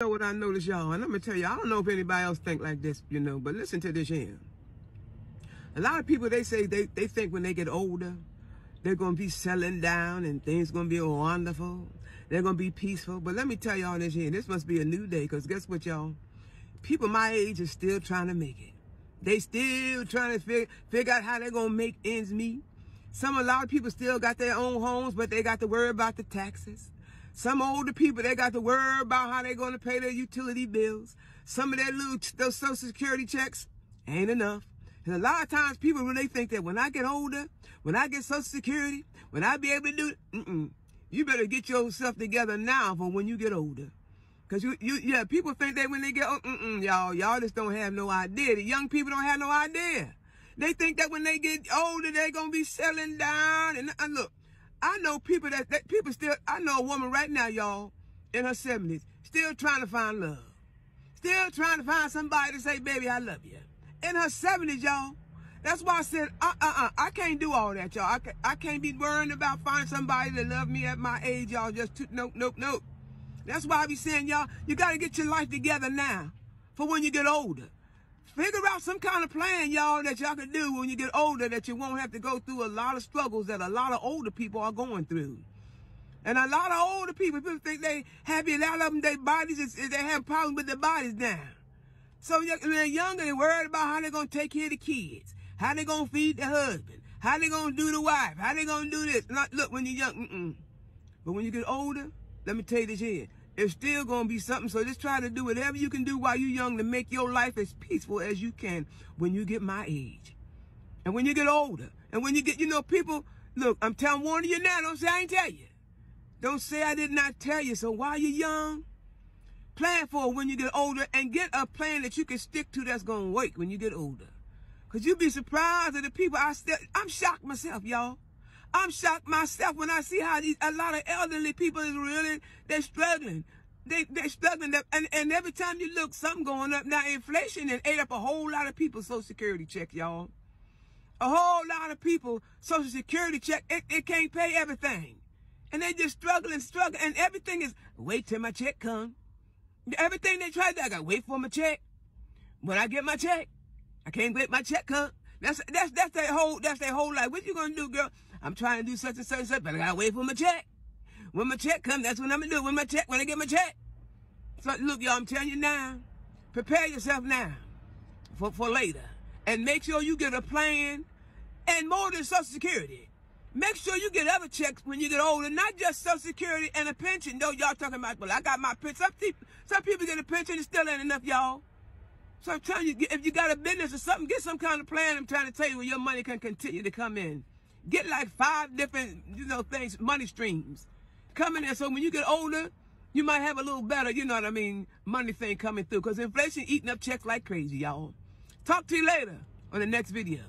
know what I notice, y'all, and I'm gonna tell you, I don't know if anybody else think like this, you know, but listen to this here. A lot of people they say they, they think when they get older, they're gonna be settling down and things gonna be wonderful. They're gonna be peaceful. But let me tell y'all this here, this must be a new day, because guess what, y'all? People my age are still trying to make it. They still trying to figure, figure out how they're gonna make ends meet. Some a lot of people still got their own homes, but they got to worry about the taxes. Some older people, they got to worry about how they're going to pay their utility bills. Some of their little, those social security checks ain't enough. And a lot of times people really think that when I get older, when I get social security, when I be able to do it, mm-mm, you better get yourself together now for when you get older. Cause you, you, yeah, people think that when they get, oh, mm-mm, y'all, y'all just don't have no idea. The young people don't have no idea. They think that when they get older, they're going to be settling down. And, and look, I know people that, that people still, I know a woman right now, y'all, in her 70s, still trying to find love. Still trying to find somebody to say, baby, I love you. In her 70s, y'all. That's why I said, uh-uh-uh, I can't do all that, y'all. I, can, I can't be worrying about finding somebody to love me at my age, y'all. Just, to, nope, nope, nope. That's why I be saying, y'all, you got to get your life together now for when you get older. Figure out some kind of plan, y'all, that y'all can do when you get older that you won't have to go through a lot of struggles that a lot of older people are going through. And a lot of older people, people think they happy, a lot of them, their bodies, is, they have problems with their bodies now. So when they're younger, they're worried about how they're going to take care of the kids, how they're going to feed the husband, how they're going to do the wife, how they're going to do this. Not, look, when you're young, mm-mm. But when you get older, let me tell you this here it's still going to be something. So just try to do whatever you can do while you're young to make your life as peaceful as you can when you get my age. And when you get older. And when you get, you know, people, look, I'm telling warning you now. Don't say I ain't tell you. Don't say I did not tell you. So while you're young, plan for when you get older and get a plan that you can stick to that's going to work when you get older. Because you'd be surprised at the people I still, I'm shocked myself, y'all. I'm shocked myself when I see how these a lot of elderly people is really they're struggling. They they're struggling and, and every time you look, something going up. Now inflation and ate up a whole lot of people's social security check, y'all. A whole lot of people social security check, it, it can't pay everything. And they just struggling, struggling, and everything is wait till my check come. Everything they try to I gotta wait for my check. When I get my check, I can't wait my check come. That's that's that's their whole that's their whole life. What you gonna do, girl? I'm trying to do such and such and such, but I gotta wait for my check. When my check comes, that's when I'm gonna do. When my check, when I get my check. So look, y'all, I'm telling you now, prepare yourself now for, for later. And make sure you get a plan and more than Social Security. Make sure you get other checks when you get older, not just Social Security and a pension. No, y'all talking about, well, I got my pension. Some people, some people get a pension, it still ain't enough, y'all. So I'm telling you, if you got a business or something, get some kind of plan. I'm trying to tell you where your money can continue to come in. Get like five different, you know, things, money streams coming in. So when you get older, you might have a little better, you know what I mean, money thing coming through. Because inflation eating up checks like crazy, y'all. Talk to you later on the next video.